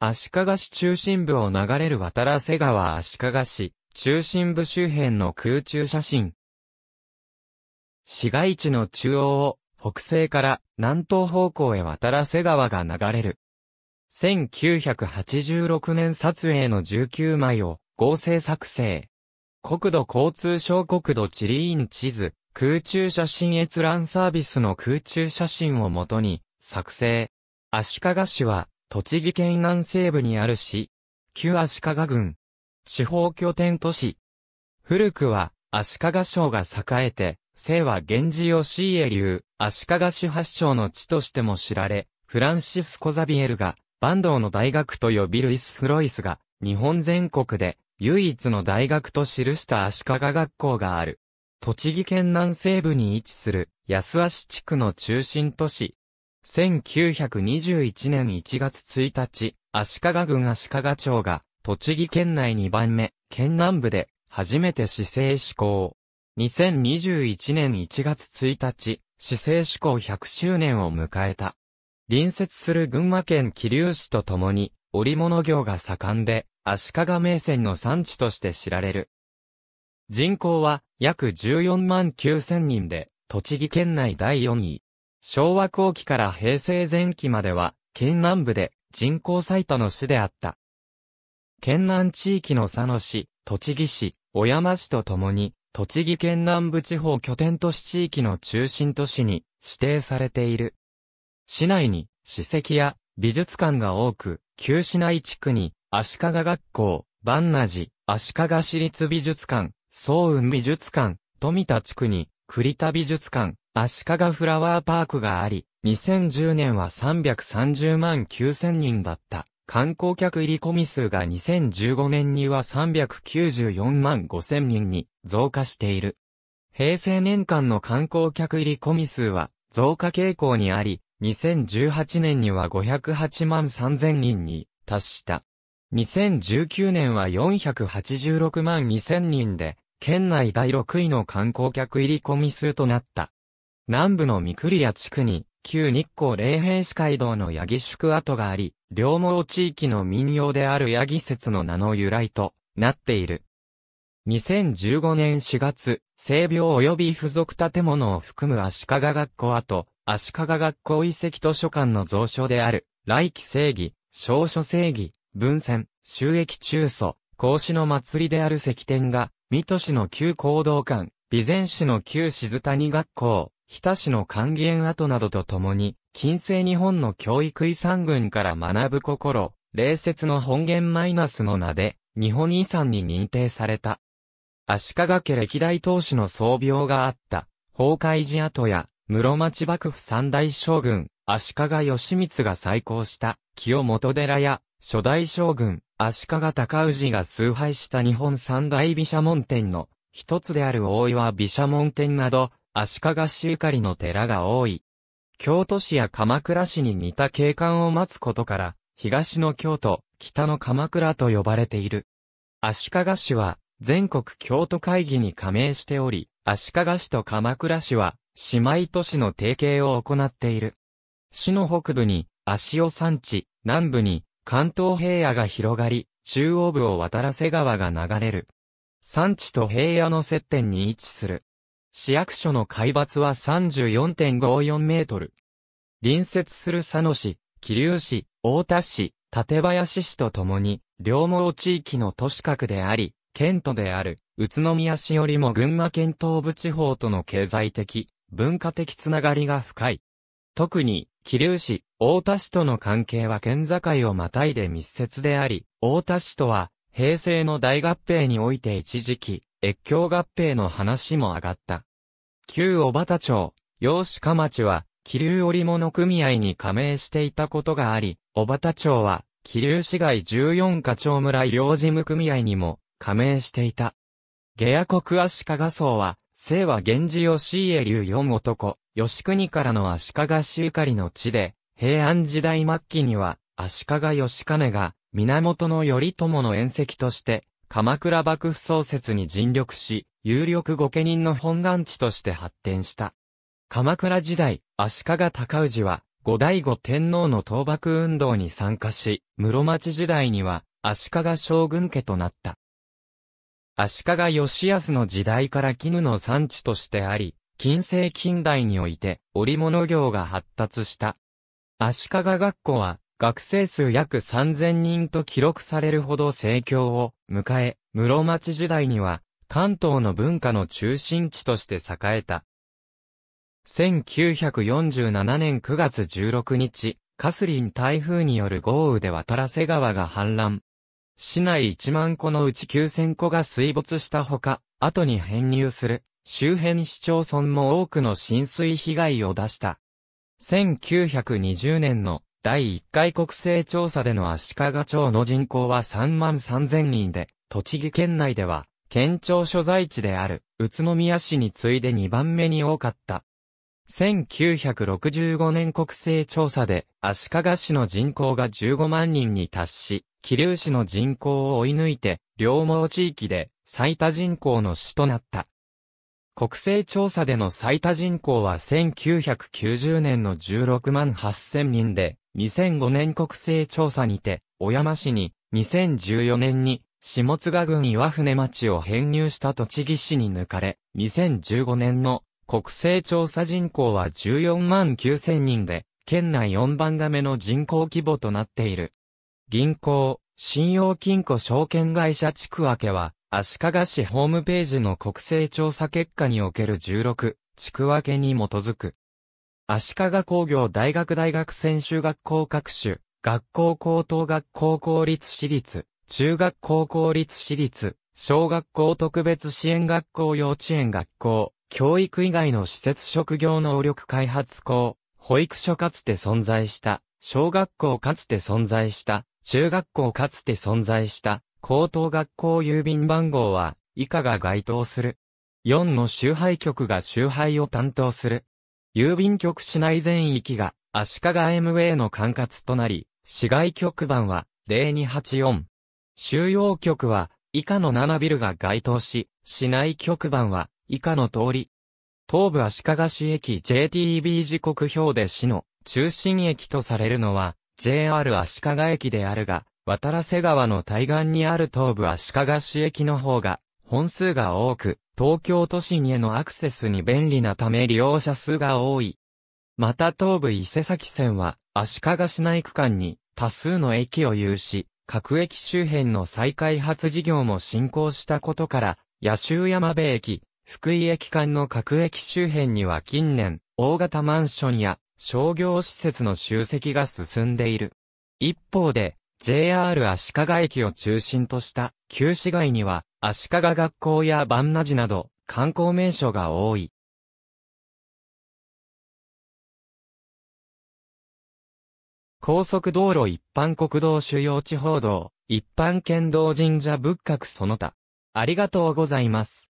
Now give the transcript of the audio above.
足利市中心部を流れる渡良瀬川足利市、中心部周辺の空中写真。市街地の中央を北西から南東方向へ渡良瀬川が流れる。1986年撮影の19枚を合成作成。国土交通省国土地理院地図、空中写真閲覧サービスの空中写真をもとに作成。足利市は栃木県南西部にある市。旧足利郡。地方拠点都市。古くは足利省が栄えて、清は源氏義家流、足利市発祥の地としても知られ、フランシスコ・ザビエルが、バンドーの大学と呼びルイス・フロイスが、日本全国で唯一の大学と記した足利学校がある。栃木県南西部に位置する安足地区の中心都市。1921年1月1日、足利郡足利町が栃木県内2番目、県南部で初めて市政施行。2021年1月1日、市政施行100周年を迎えた。隣接する群馬県桐生市と共に織物業が盛んで、足利名船の産地として知られる。人口は約14万9千人で、栃木県内第4位。昭和後期から平成前期までは、県南部で人口最多の市であった。県南地域の佐野市、栃木市、小山市とともに、栃木県南部地方拠点都市地域の中心都市に指定されている。市内に史跡や美術館が多く、旧市内地区に足利学校、万那寺、足利市立美術館、総雲美術館、富田地区に、栗田美術館、足利フラワーパークがあり、2010年は330万9000人だった。観光客入り込み数が2015年には394万5000人に増加している。平成年間の観光客入り込み数は増加傾向にあり、2018年には508万3000人に達した。2019年は486万2000人で、県内第6位の観光客入り込み数となった。南部の三栗屋地区に、旧日光霊平市街道の八木宿跡があり、両毛地域の民謡である八木説の名の由来となっている。2015年4月、性病及び付属建物を含む足利学校跡、足利学校遺跡図書館の蔵書である、来期正義、小書正義、文鮮、収益中祖、孔子の祭りである石天が、水戸市の旧行動館、備前市の旧静谷学校、日田市の還元跡などとともに、近世日本の教育遺産群から学ぶ心、霊説の本源マイナスの名で、日本遺産に認定された。足利家歴代当主の創病があった、崩壊寺跡や、室町幕府三大将軍、足利義満が再興した、清本寺や、初代将軍、足利尊氏が崇拝した日本三大毘沙門天の一つである大岩毘沙門天など、足利市ゆかりの寺が多い。京都市や鎌倉市に似た景観を待つことから、東の京都、北の鎌倉と呼ばれている。足利市は、全国京都会議に加盟しており、足利市と鎌倉市は、姉妹都市の提携を行っている。市の北部に、足尾山地、南部に、関東平野が広がり、中央部を渡らせ川が流れる。山地と平野の接点に位置する。市役所の海抜は34.54メートル。隣接する佐野市、桐生市、大田市、館林市とともに、両毛地域の都市核であり、県都である、宇都宮市よりも群馬県東部地方との経済的、文化的つながりが深い。特に、桐生市、大田市との関係は県境をまたいで密接であり、大田市とは、平成の大合併において一時期、越境合併の話も上がった。旧小畑町、洋鹿町は、気流織物組合に加盟していたことがあり、小畑町は、気流市街14課長村医療事務組合にも加盟していた。下野国足利荘は、清は源氏義家流四男、吉国からの足利市ゆかりの地で、平安時代末期には、足利義兼が、源頼朝の縁石として、鎌倉幕府創設に尽力し、有力御家人の本願地として発展した。鎌倉時代、足利尊氏は、後醍醐天皇の倒幕運動に参加し、室町時代には足利将軍家となった。足利義康の時代から絹の産地としてあり、近世近代において織物業が発達した。足利学校は学生数約3000人と記録されるほど盛況を迎え、室町時代には関東の文化の中心地として栄えた。1947年9月16日、カスリン台風による豪雨で渡良瀬川が氾濫。市内1万戸のうち9000戸が水没したほか、後に編入する周辺市町村も多くの浸水被害を出した。1920年の第1回国勢調査での足利町の人口は3万3000人で、栃木県内では、県庁所在地である宇都宮市に次いで2番目に多かった。1965年国勢調査で足利市の人口が15万人に達し、桐生市の人口を追い抜いて、両毛地域で最多人口の市となった。国勢調査での最多人口は1990年の16万8000人で、2005年国勢調査にて、小山市に、2014年に、下津賀郡岩船町を編入した栃木市に抜かれ、2015年の国勢調査人口は14万9000人で、県内4番が目の人口規模となっている。銀行、信用金庫証券会社地区分けは、足利市ホームページの国勢調査結果における16、地区分けに基づく。足利工業大学大学専修学校各種、学校高等学校公立私立、中学校公立私立、小学校特別支援学校幼稚園学校、教育以外の施設職業能力開発校、保育所かつて存在した、小学校かつて存在した、中学校かつて存在した高等学校郵便番号は以下が該当する？4の集配局が集配を担当する。郵便局市内全域が足利 MA の管轄となり、市外局番は0284。収容局は以下の7ビルが該当し、市内局番は以下の通り。東部足利市駅 JTB 時刻表で市の中心駅とされるのは JR 足利駅であるが、渡良瀬川の対岸にある東部足利市駅の方が、本数が多く、東京都心へのアクセスに便利なため利用者数が多い。また東武伊勢崎線は、足利市内区間に多数の駅を有し、各駅周辺の再開発事業も進行したことから、野州山部駅、福井駅間の各駅周辺には近年、大型マンションや商業施設の集積が進んでいる。一方で、JR 足利駅を中心とした旧市街には足利学校や万那寺など観光名所が多い。高速道路一般国道主要地方道、一般県道神社仏閣その他。ありがとうございます。